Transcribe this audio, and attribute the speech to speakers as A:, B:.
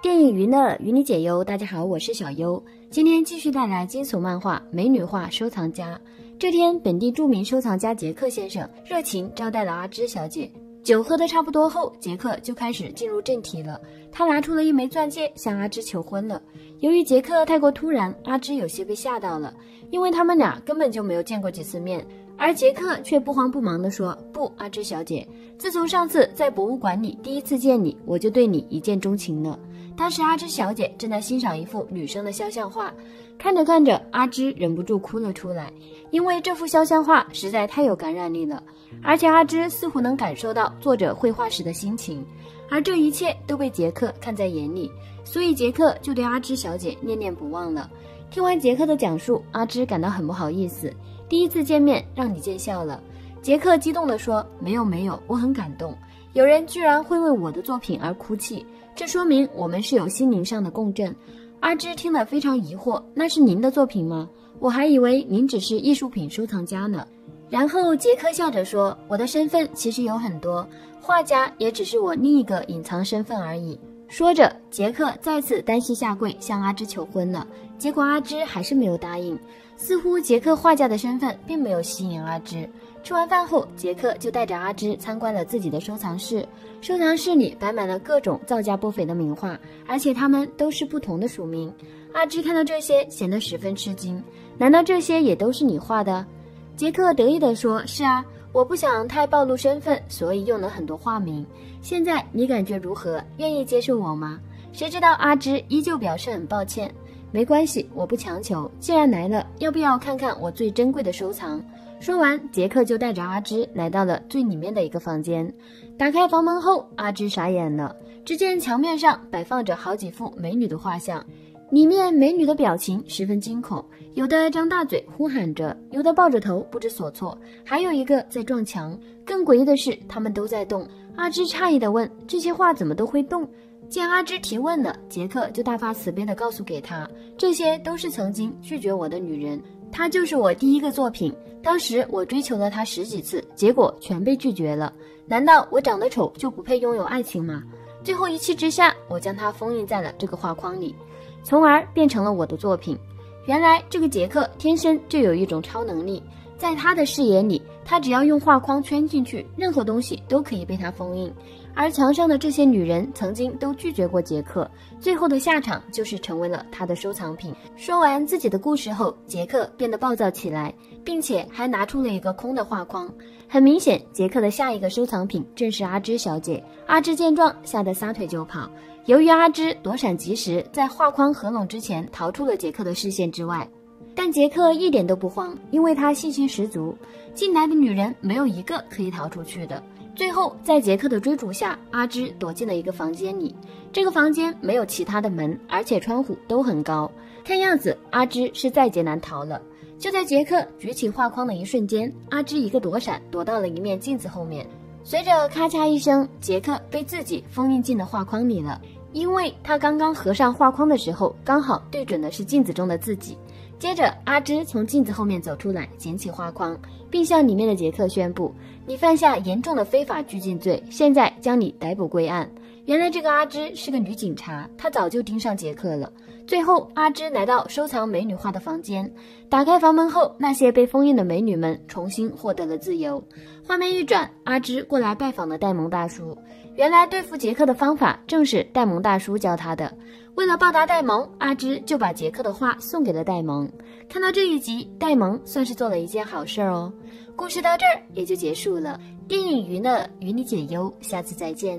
A: 电影娱乐与你解忧，大家好，我是小优，今天继续带来惊悚漫画《美女画收藏家》。这天，本地著名收藏家杰克先生热情招待了阿芝小姐。酒喝得差不多后，杰克就开始进入正题了。他拿出了一枚钻戒，向阿芝求婚了。由于杰克太过突然，阿芝有些被吓到了，因为他们俩根本就没有见过几次面。而杰克却不慌不忙地说：“不，阿芝小姐，自从上次在博物馆里第一次见你，我就对你一见钟情了。”当时阿芝小姐正在欣赏一幅女生的肖像画，看着看着，阿芝忍不住哭了出来，因为这幅肖像画实在太有感染力了，而且阿芝似乎能感受到作者绘画时的心情，而这一切都被杰克看在眼里，所以杰克就对阿芝小姐念念不忘了。听完杰克的讲述，阿芝感到很不好意思。第一次见面让你见笑了，杰克激动地说：“没有没有，我很感动。有人居然会为我的作品而哭泣，这说明我们是有心灵上的共振。”阿芝听了非常疑惑：“那是您的作品吗？我还以为您只是艺术品收藏家呢。”然后杰克笑着说：“我的身份其实有很多，画家也只是我另一个隐藏身份而已。”说着，杰克再次单膝下跪向阿芝求婚了。结果阿芝还是没有答应。似乎杰克画家的身份并没有吸引阿芝。吃完饭后，杰克就带着阿芝参观了自己的收藏室。收藏室里摆满了各种造价不菲的名画，而且它们都是不同的署名。阿芝看到这些，显得十分吃惊。难道这些也都是你画的？杰克得意地说：“是啊，我不想太暴露身份，所以用了很多化名。现在你感觉如何？愿意接受我吗？”谁知道阿芝依旧表示很抱歉。没关系，我不强求。既然来了，要不要看看我最珍贵的收藏？说完，杰克就带着阿芝来到了最里面的一个房间。打开房门后，阿芝傻眼了。只见墙面上摆放着好几幅美女的画像，里面美女的表情十分惊恐，有的张大嘴呼喊着，有的抱着头不知所措，还有一个在撞墙。更诡异的是，他们都在动。阿芝诧异地问：“这些画怎么都会动？”见阿芝提问了，杰克就大发慈悲地告诉给他，这些都是曾经拒绝我的女人，她就是我第一个作品。当时我追求了她十几次，结果全被拒绝了。难道我长得丑就不配拥有爱情吗？最后一气之下，我将它封印在了这个画框里，从而变成了我的作品。原来这个杰克天生就有一种超能力，在他的视野里，他只要用画框圈进去，任何东西都可以被他封印。而墙上的这些女人曾经都拒绝过杰克，最后的下场就是成为了他的收藏品。说完自己的故事后，杰克变得暴躁起来，并且还拿出了一个空的画框。很明显，杰克的下一个收藏品正是阿芝小姐。阿芝见状，吓得撒腿就跑。由于阿芝躲闪及时，在画框合拢之前逃出了杰克的视线之外，但杰克一点都不慌，因为他信心十足，进来的女人没有一个可以逃出去的。最后，在杰克的追逐下，阿芝躲进了一个房间里。这个房间没有其他的门，而且窗户都很高。看样子，阿芝是在劫难逃了。就在杰克举起画框的一瞬间，阿芝一个躲闪，躲到了一面镜子后面。随着咔嚓一声，杰克被自己封印进了画框里了。因为他刚刚合上画框的时候，刚好对准的是镜子中的自己。接着，阿芝从镜子后面走出来，捡起画框，并向里面的杰克宣布：“你犯下严重的非法拘禁罪，现在将你逮捕归案。”原来这个阿芝是个女警察，她早就盯上杰克了。最后，阿芝来到收藏美女画的房间，打开房门后，那些被封印的美女们重新获得了自由。画面一转，阿芝过来拜访了戴蒙大叔。原来对付杰克的方法正是戴蒙大叔教他的。为了报答戴蒙，阿芝就把杰克的画送给了戴蒙。看到这一集，戴蒙算是做了一件好事哦。故事到这儿也就结束了。电影娱乐与你解忧，下次再见。